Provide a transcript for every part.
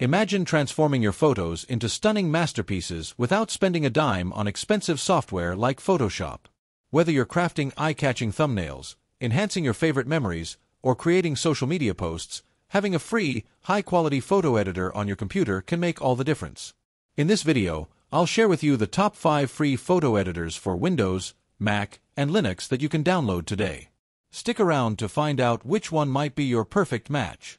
Imagine transforming your photos into stunning masterpieces without spending a dime on expensive software like Photoshop. Whether you're crafting eye-catching thumbnails, enhancing your favorite memories, or creating social media posts, having a free, high-quality photo editor on your computer can make all the difference. In this video, I'll share with you the top 5 free photo editors for Windows, Mac, and Linux that you can download today. Stick around to find out which one might be your perfect match.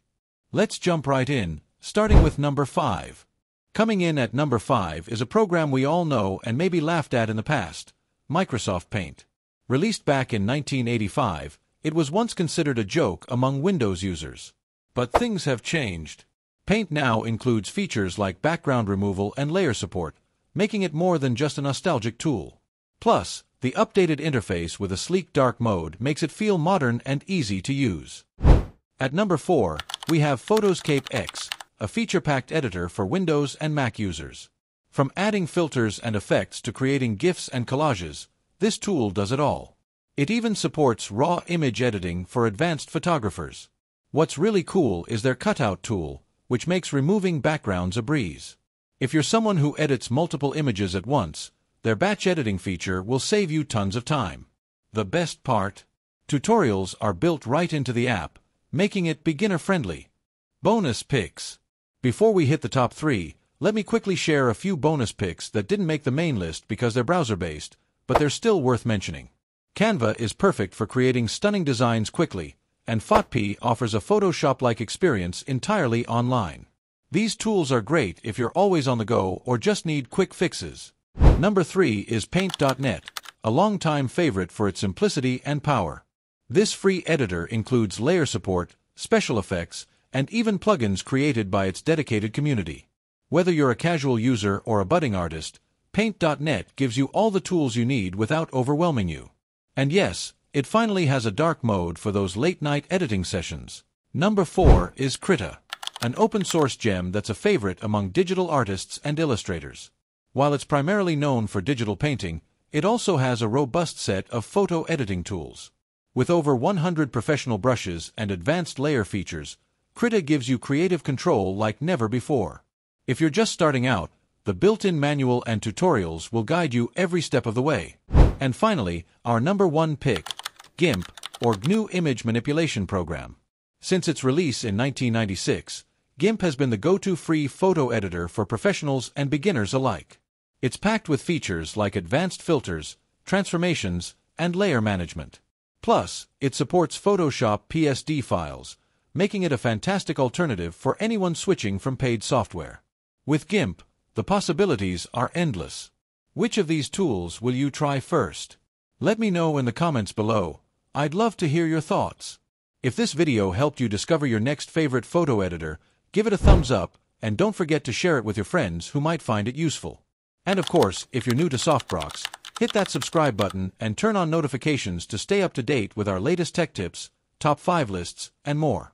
Let's jump right in, starting with number 5. Coming in at number 5 is a program we all know and maybe laughed at in the past, Microsoft Paint. Released back in 1985, it was once considered a joke among Windows users. But things have changed. Paint now includes features like background removal and layer support, making it more than just a nostalgic tool. Plus, the updated interface with a sleek dark mode makes it feel modern and easy to use. At number 4, we have Photoscape X, a feature-packed editor for Windows and Mac users. From adding filters and effects to creating GIFs and collages, this tool does it all. It even supports raw image editing for advanced photographers. What's really cool is their cutout tool, which makes removing backgrounds a breeze. If you're someone who edits multiple images at once, their batch editing feature will save you tons of time. The best part? Tutorials are built right into the app, making it beginner-friendly. Bonus picks. Before we hit the top three, let me quickly share a few bonus picks that didn't make the main list because they're browser-based, but they're still worth mentioning. Canva is perfect for creating stunning designs quickly, and Photopea offers a Photoshop-like experience entirely online. These tools are great if you're always on the go or just need quick fixes. Number 3 is Paint.net, a longtime favorite for its simplicity and power. This free editor includes layer support, special effects, and even plugins created by its dedicated community. Whether you're a casual user or a budding artist, Paint.net gives you all the tools you need without overwhelming you. And yes, it finally has a dark mode for those late-night editing sessions. Number 4 is Krita, an open-source gem that's a favorite among digital artists and illustrators. While it's primarily known for digital painting, it also has a robust set of photo editing tools. With over 100 professional brushes and advanced layer features, Krita gives you creative control like never before. If you're just starting out, the built-in manual and tutorials will guide you every step of the way. And finally, our number one pick, GIMP, or GNU Image Manipulation Program. Since its release in 1996, GIMP has been the go-to free photo editor for professionals and beginners alike. It's packed with features like advanced filters, transformations, and layer management. Plus, it supports Photoshop PSD files, making it a fantastic alternative for anyone switching from paid software. With GIMP, the possibilities are endless. Which of these tools will you try first? Let me know in the comments below. I'd love to hear your thoughts. If this video helped you discover your next favorite photo editor, give it a thumbs up and don't forget to share it with your friends who might find it useful. And of course, if you're new to Softbroks, hit that subscribe button and turn on notifications to stay up to date with our latest tech tips, top 5 lists, and more.